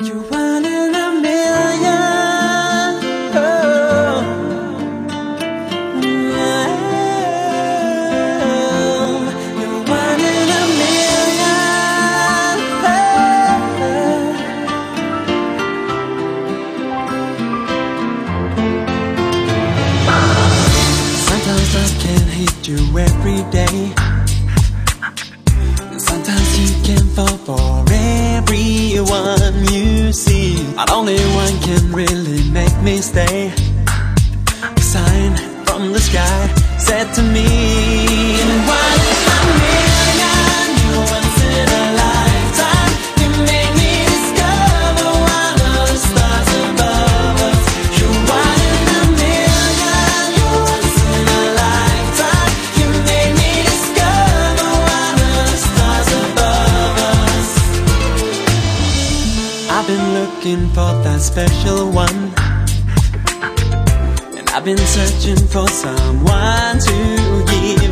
You're one in a million. Oh. Yeah. You're one in a million. Sometimes I can't hit you every day. Sometimes can fall for everyone you see. But only one can really make me stay. A sign from the sky said to me, that special one. And I've been searching for someone to give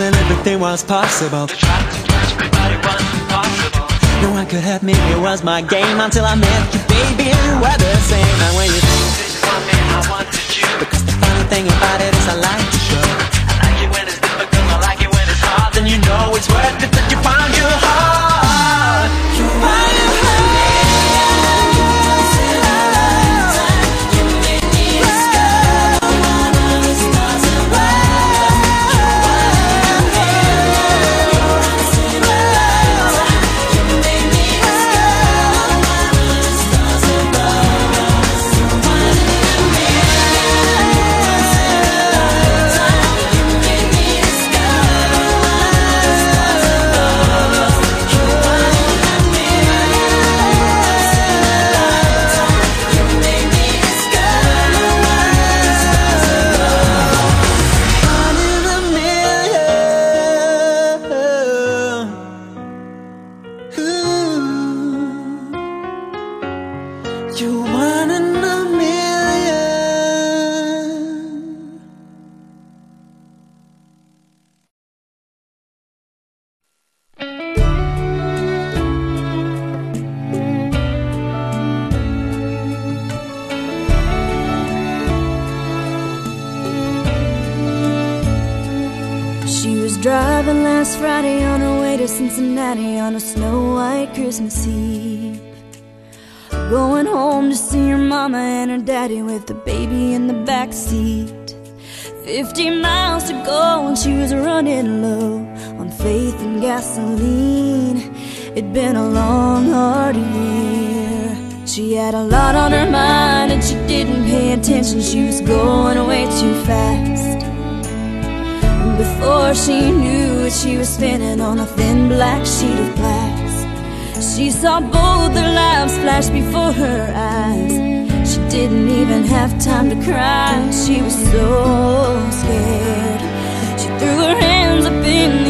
beginning I was cool and everything was possible No one could help me, it was my game Until I met you, baby, and you were the same. And when you Because the funny thing about it is I like to show. I like it when it's difficult, I like it when it's hard. Then you know it's worth it that you found your heart. You're right in my You Friday on her way to Cincinnati on a snow white Christmas Eve. Going home to see her mama and her daddy with the baby in the back seat. Fifty miles to go and she was running low on faith and gasoline. It'd been a long, hard year. She had a lot on her mind and she didn't pay attention. She was going way too fast. Before she knew it, she was spinning on a thin black sheet of glass. She saw both their lives flash before her eyes. She didn't even have time to cry. She was so scared. She threw her hands up in the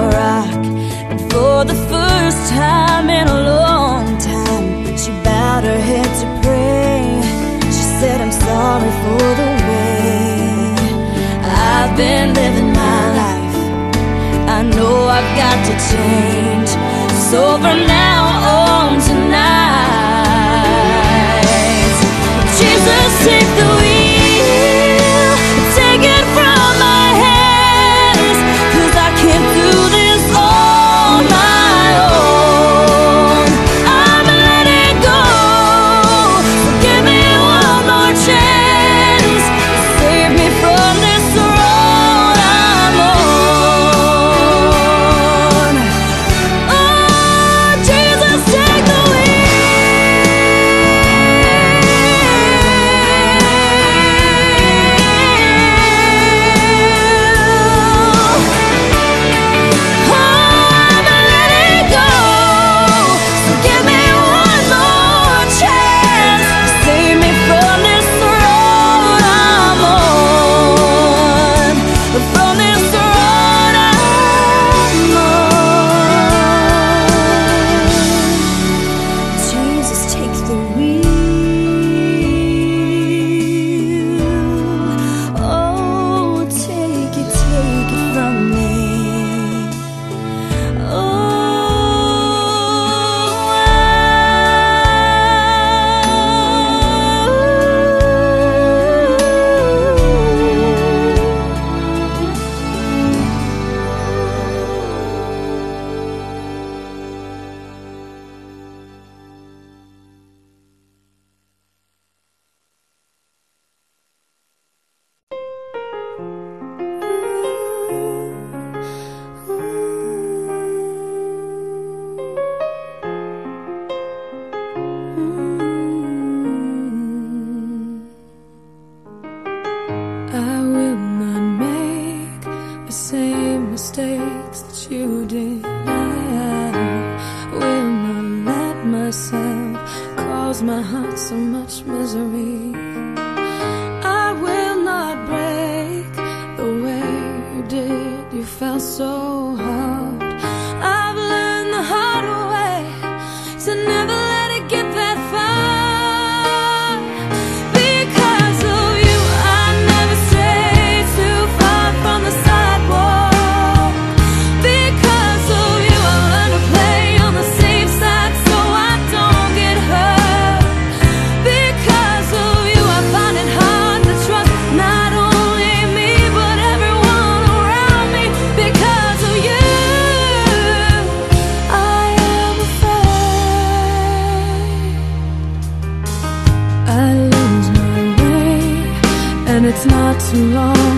a rock. And for the first time in a long time She bowed her head to pray. She said, I'm sorry for the way I've been living my life. I know I've got to change. So from now. same mistakes that you did. I will not let myself cause my heart so much misery. too long.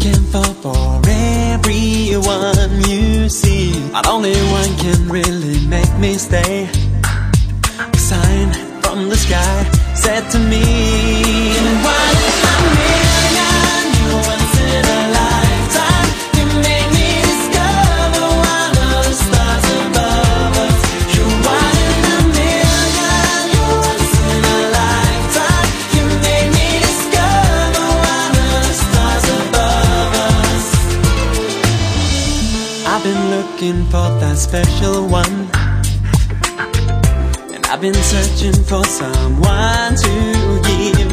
can fall for everyone you see. But only one can really make me stay. A sign from the sky said to me special one. And I've been searching for someone to give